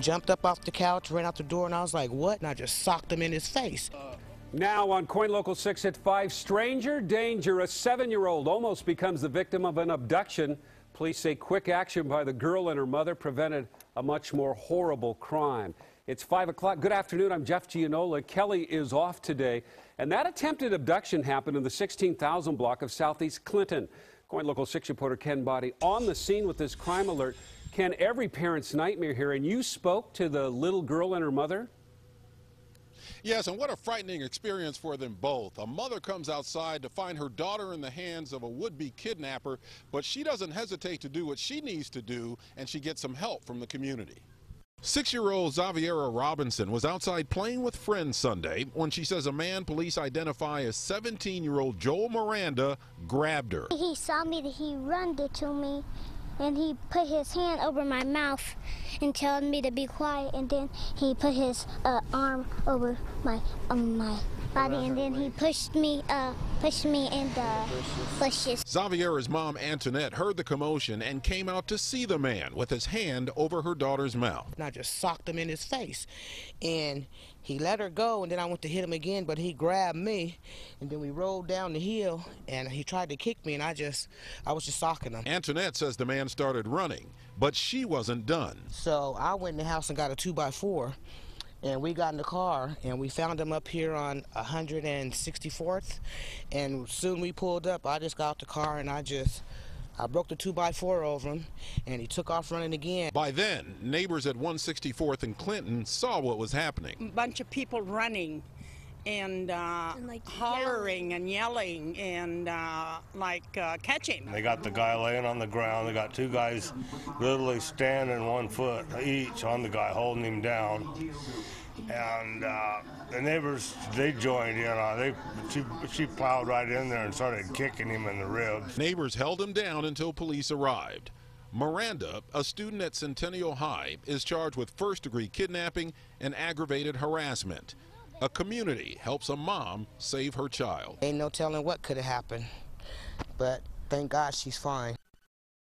jumped up off the couch, ran out the door, and I was like, what? And I just socked him in his face. Now on KOIN Local 6 at 5, stranger danger. A seven-year-old almost becomes the victim of an abduction. Police say quick action by the girl and her mother prevented a much more horrible crime. It's 5 o'clock. Good afternoon. I'm Jeff Gianola. Kelly is off today. And that attempted abduction happened in the 16,000 block of Southeast Clinton. KOIN Local 6 reporter Ken Boddie on the scene with this crime alert. Ken, every parent's nightmare here. And you spoke to the little girl and her mother? Yes, and what a frightening experience for them both. A mother comes outside to find her daughter in the hands of a would-be kidnapper, but she doesn't hesitate to do what she needs to do, and she gets some help from the community. Six-year-old Xaviera Robinson was outside playing with friends Sunday when she says a man police identify as 17-year-old Joel Miranda grabbed her. He saw me, he run to me, and he put his hand over my mouth and told me to be quiet. And then he put his uh, arm over my um, my body and then he pushed me uh, pushed me in the bushes. Xaviera's mom Antoinette heard the commotion and came out to see the man with his hand over her daughter's mouth. And I just socked him in his face and he let her go and then I went to hit him again but he grabbed me and then we rolled down the hill and he tried to kick me and I just I was just socking him. Antoinette says the man started running but she wasn't done. So I went in the house and got a two by four and we got in the car and we found him up here on 164th and soon we pulled up I just got out the car and I just I broke the 2x4 over him and he took off running again. By then neighbors at 164th and Clinton saw what was happening. A bunch of people running and, uh, and like hollering yelling. and yelling and uh, like uh, catching. They got the guy laying on the ground. They got two guys literally standing one foot each on the guy, holding him down. And uh, the neighbors, they joined in. Uh, they she, she plowed right in there and started kicking him in the ribs. Neighbors held him down until police arrived. Miranda, a student at Centennial High, is charged with first degree kidnapping and aggravated harassment. A community helps a mom save her child. Ain't no telling what could have happened, but thank God she's fine.